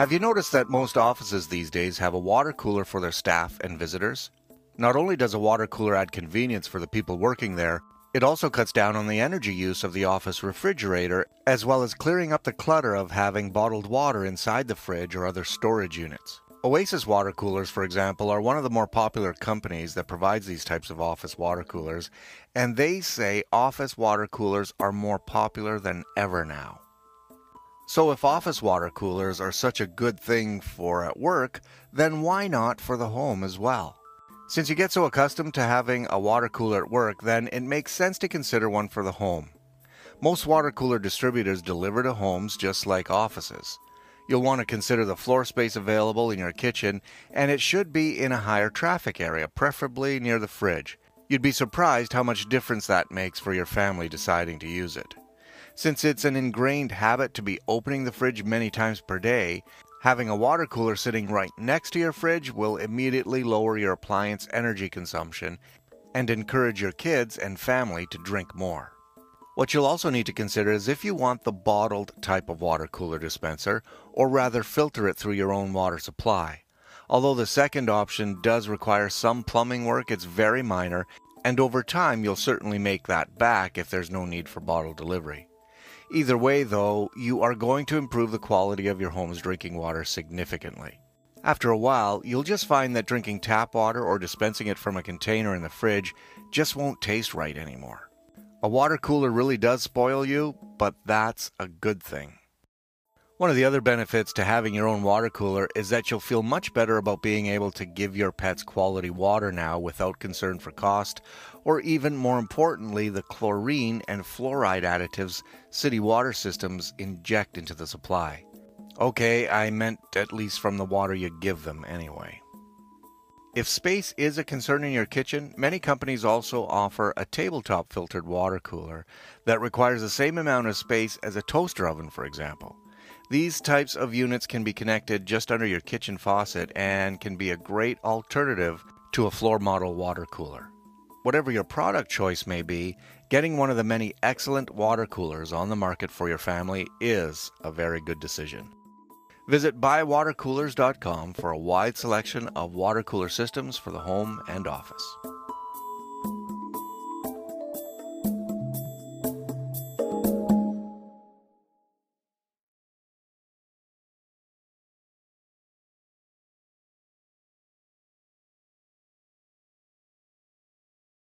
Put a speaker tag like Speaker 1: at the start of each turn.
Speaker 1: Have you noticed that most offices these days have a water cooler for their staff and visitors? Not only does a water cooler add convenience for the people working there, it also cuts down on the energy use of the office refrigerator, as well as clearing up the clutter of having bottled water inside the fridge or other storage units. Oasis water coolers, for example, are one of the more popular companies that provides these types of office water coolers, and they say office water coolers are more popular than ever now. So, if office water coolers are such a good thing for at work, then why not for the home as well? Since you get so accustomed to having a water cooler at work, then it makes sense to consider one for the home. Most water cooler distributors deliver to homes just like offices. You'll want to consider the floor space available in your kitchen, and it should be in a higher traffic area, preferably near the fridge. You'd be surprised how much difference that makes for your family deciding to use it. Since it's an ingrained habit to be opening the fridge many times per day, having a water cooler sitting right next to your fridge will immediately lower your appliance energy consumption and encourage your kids and family to drink more. What you'll also need to consider is if you want the bottled type of water cooler dispenser, or rather filter it through your own water supply. Although the second option does require some plumbing work, it's very minor, and over time you'll certainly make that back if there's no need for bottle delivery. Either way, though, you are going to improve the quality of your home's drinking water significantly. After a while, you'll just find that drinking tap water or dispensing it from a container in the fridge just won't taste right anymore. A water cooler really does spoil you, but that's a good thing. One of the other benefits to having your own water cooler is that you'll feel much better about being able to give your pets quality water now without concern for cost, or even more importantly, the chlorine and fluoride additives city water systems inject into the supply. Okay, I meant at least from the water you give them anyway. If space is a concern in your kitchen, many companies also offer a tabletop filtered water cooler that requires the same amount of space as a toaster oven, for example. These types of units can be connected just under your kitchen faucet and can be a great alternative to a floor model water cooler. Whatever your product choice may be, getting one of the many excellent water coolers on the market for your family is a very good decision. Visit buywatercoolers.com for a wide selection of water cooler systems for the home and office.